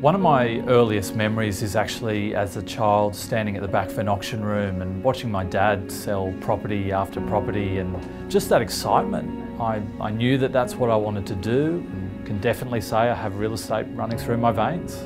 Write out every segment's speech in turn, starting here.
One of my earliest memories is actually as a child standing at the back of an auction room and watching my dad sell property after property and just that excitement. I, I knew that that's what I wanted to do and can definitely say I have real estate running through my veins.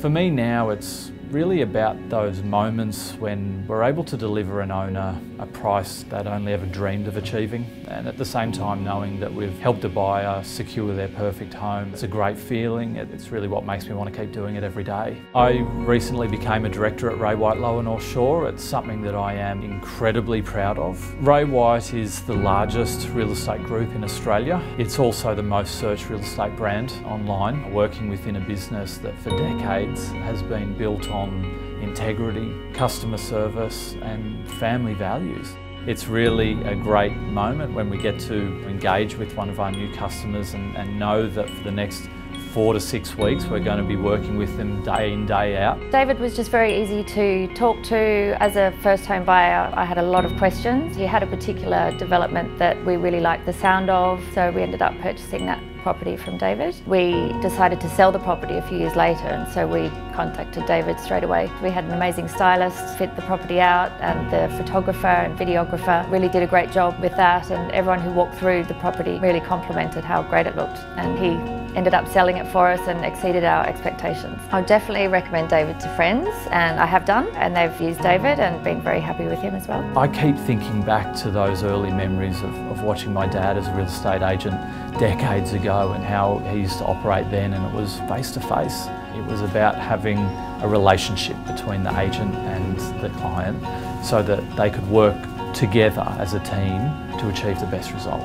For me now it's really about those moments when we're able to deliver an owner a price they'd only ever dreamed of achieving and at the same time knowing that we've helped a buyer secure their perfect home. It's a great feeling, it's really what makes me want to keep doing it every day. I recently became a director at Ray White Lower North Shore. It's something that I am incredibly proud of. Ray White is the largest real estate group in Australia. It's also the most searched real estate brand online, working within a business that for decades has been built on on integrity, customer service and family values. It's really a great moment when we get to engage with one of our new customers and, and know that for the next four to six weeks we're going to be working with them day in day out. David was just very easy to talk to as a first home buyer I had a lot of questions. He had a particular development that we really liked the sound of so we ended up purchasing that property from David. We decided to sell the property a few years later and so we contacted David straight away. We had an amazing stylist fit the property out and the photographer and videographer really did a great job with that and everyone who walked through the property really complimented how great it looked and he ended up selling it for us and exceeded our expectations. I would definitely recommend David to friends and I have done and they've used David and been very happy with him as well. I keep thinking back to those early memories of, of watching my dad as a real estate agent decades ago and how he used to operate then and it was face to face. It was about having a relationship between the agent and the client so that they could work together as a team to achieve the best result.